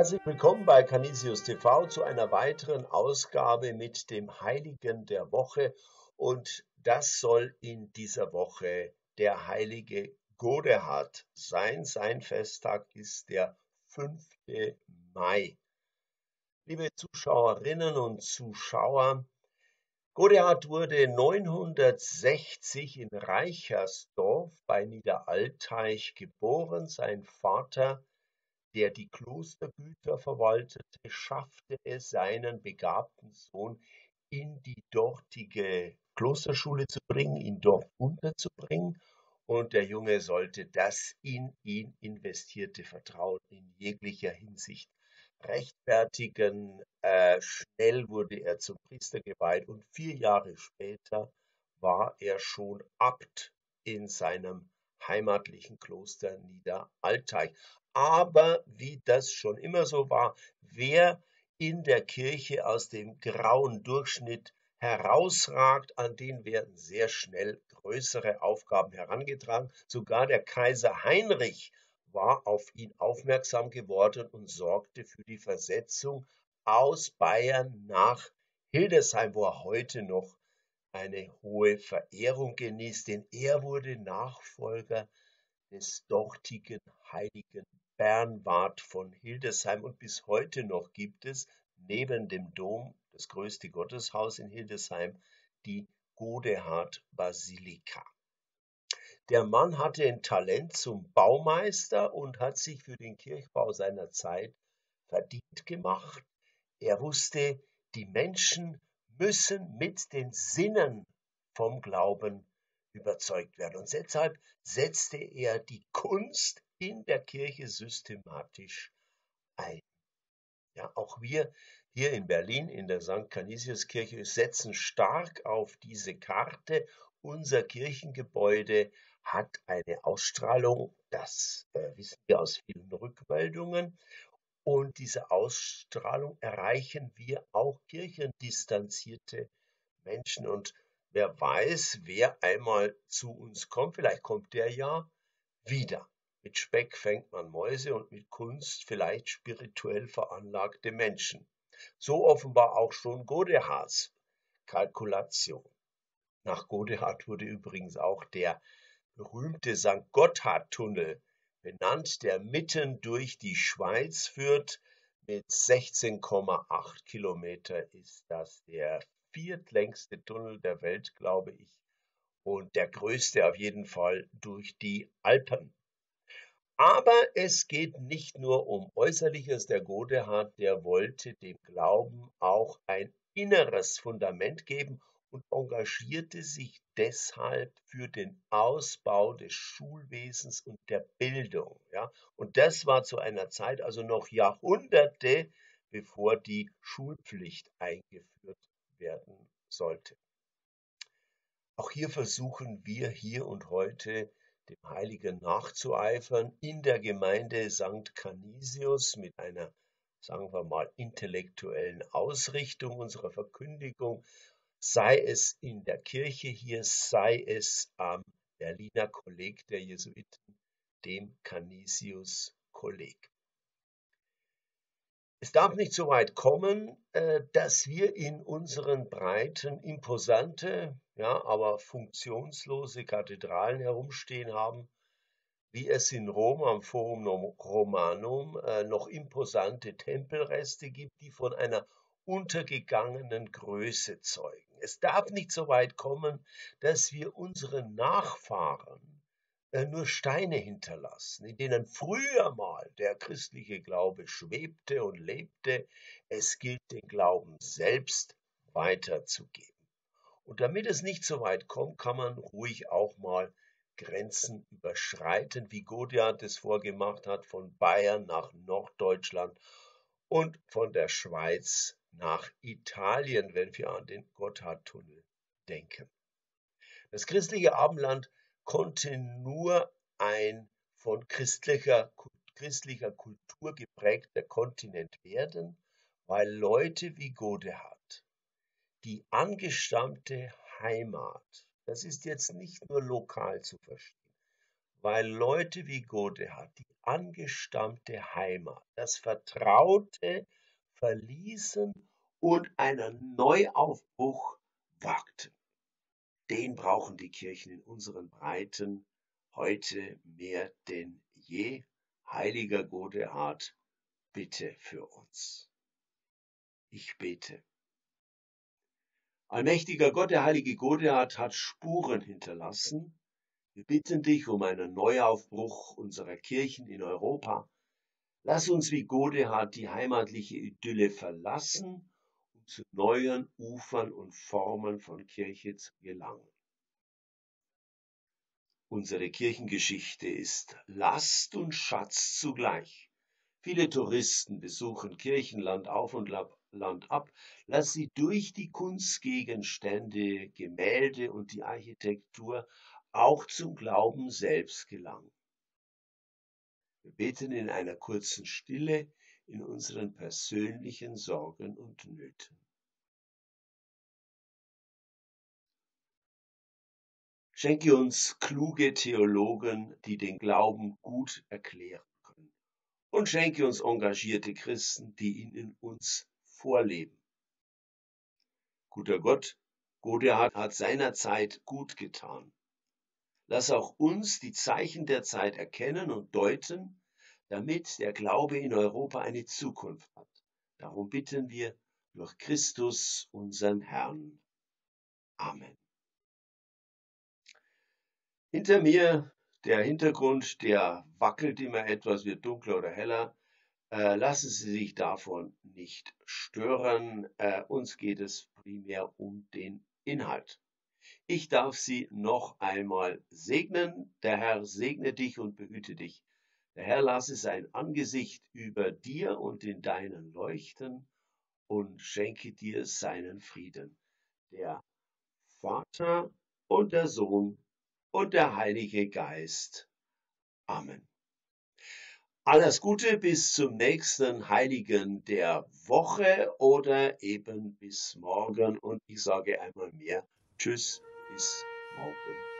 Herzlich willkommen bei Canisius TV zu einer weiteren Ausgabe mit dem Heiligen der Woche. Und das soll in dieser Woche der heilige Godehard sein. Sein Festtag ist der 5. Mai. Liebe Zuschauerinnen und Zuschauer, Godehard wurde 960 in Reichersdorf bei Niederalteich geboren. Sein Vater, der die Klostergüter verwaltete, schaffte es, seinen begabten Sohn in die dortige Klosterschule zu bringen, ihn dort unterzubringen. Und der Junge sollte das in ihn investierte Vertrauen in jeglicher Hinsicht rechtfertigen. Äh, schnell wurde er zum Priester geweiht und vier Jahre später war er schon Abt in seinem heimatlichen Kloster Niederalteich. Aber wie das schon immer so war, wer in der Kirche aus dem grauen Durchschnitt herausragt, an den werden sehr schnell größere Aufgaben herangetragen. Sogar der Kaiser Heinrich war auf ihn aufmerksam geworden und sorgte für die Versetzung aus Bayern nach Hildesheim, wo er heute noch eine hohe Verehrung genießt, denn er wurde Nachfolger des dortigen heiligen Bernward von Hildesheim und bis heute noch gibt es neben dem Dom, das größte Gotteshaus in Hildesheim, die Godehard Basilika. Der Mann hatte ein Talent zum Baumeister und hat sich für den Kirchbau seiner Zeit verdient gemacht. Er wusste, die Menschen müssen mit den Sinnen vom Glauben überzeugt werden. Und deshalb setzte er die Kunst in der Kirche systematisch ein. Ja, auch wir hier in Berlin in der St. Canisius Kirche setzen stark auf diese Karte. Unser Kirchengebäude hat eine Ausstrahlung, das äh, wissen wir aus vielen Rückmeldungen. Und diese Ausstrahlung erreichen wir auch kirchendistanzierte Menschen. Und wer weiß, wer einmal zu uns kommt, vielleicht kommt der ja wieder. Mit Speck fängt man Mäuse und mit Kunst vielleicht spirituell veranlagte Menschen. So offenbar auch schon Godehards Kalkulation. Nach Godehard wurde übrigens auch der berühmte St. Gotthard-Tunnel benannt, der mitten durch die Schweiz führt. Mit 16,8 Kilometer ist das der viertlängste Tunnel der Welt, glaube ich, und der größte auf jeden Fall durch die Alpen. Aber es geht nicht nur um Äußerliches. Der Godehard, der wollte dem Glauben auch ein inneres Fundament geben und engagierte sich deshalb für den Ausbau des Schulwesens und der Bildung. Ja? Und das war zu einer Zeit, also noch Jahrhunderte, bevor die Schulpflicht eingeführt werden sollte. Auch hier versuchen wir hier und heute dem Heiligen nachzueifern in der Gemeinde St. Canisius mit einer, sagen wir mal, intellektuellen Ausrichtung unserer Verkündigung sei es in der Kirche hier, sei es am Berliner Kolleg der Jesuiten, dem Canisius Kolleg. Es darf nicht so weit kommen, äh, dass wir in unseren breiten, imposante, ja, aber funktionslose Kathedralen herumstehen haben, wie es in Rom am Forum Romanum äh, noch imposante Tempelreste gibt, die von einer untergegangenen Größe zeugen. Es darf nicht so weit kommen, dass wir unseren Nachfahren nur Steine hinterlassen, in denen früher mal der christliche Glaube schwebte und lebte. Es gilt, den Glauben selbst weiterzugeben. Und damit es nicht so weit kommt, kann man ruhig auch mal Grenzen überschreiten, wie Gotthard es vorgemacht hat, von Bayern nach Norddeutschland und von der Schweiz nach Italien, wenn wir an den Gotthardtunnel denken. Das christliche Abendland konnte nur ein von christlicher, christlicher Kultur geprägter Kontinent werden, weil Leute wie Godehard die angestammte Heimat, das ist jetzt nicht nur lokal zu verstehen, weil Leute wie Godehard die angestammte Heimat, das Vertraute verließen und einen Neuaufbruch wagten. Den brauchen die Kirchen in unseren Breiten heute mehr denn je. Heiliger Godehard, bitte für uns. Ich bete. Allmächtiger Gott, der heilige Godehard hat Spuren hinterlassen. Wir bitten dich um einen Neuaufbruch unserer Kirchen in Europa. Lass uns wie Godehard die heimatliche Idylle verlassen, zu neuen Ufern und Formen von Kirche zu gelangen. Unsere Kirchengeschichte ist Last und Schatz zugleich. Viele Touristen besuchen Kirchenland auf und Land ab. Lass sie durch die Kunstgegenstände, Gemälde und die Architektur auch zum Glauben selbst gelangen. Wir beten in einer kurzen Stille in unseren persönlichen Sorgen und Nöten. Schenke uns kluge Theologen, die den Glauben gut erklären können. Und schenke uns engagierte Christen, die ihn in uns vorleben. Guter Gott, Godehard hat seinerzeit gut getan. Lass auch uns die Zeichen der Zeit erkennen und deuten, damit der Glaube in Europa eine Zukunft hat. Darum bitten wir durch Christus, unseren Herrn. Amen. Hinter mir der Hintergrund, der wackelt immer etwas, wird dunkler oder heller. Äh, lassen Sie sich davon nicht stören. Äh, uns geht es primär um den Inhalt. Ich darf Sie noch einmal segnen. Der Herr segne dich und behüte dich. Der Herr lasse sein Angesicht über dir und in deinen leuchten und schenke dir seinen Frieden. Der Vater und der Sohn und der Heilige Geist. Amen. Alles Gute bis zum nächsten Heiligen der Woche oder eben bis morgen. Und ich sage einmal mehr Tschüss bis morgen.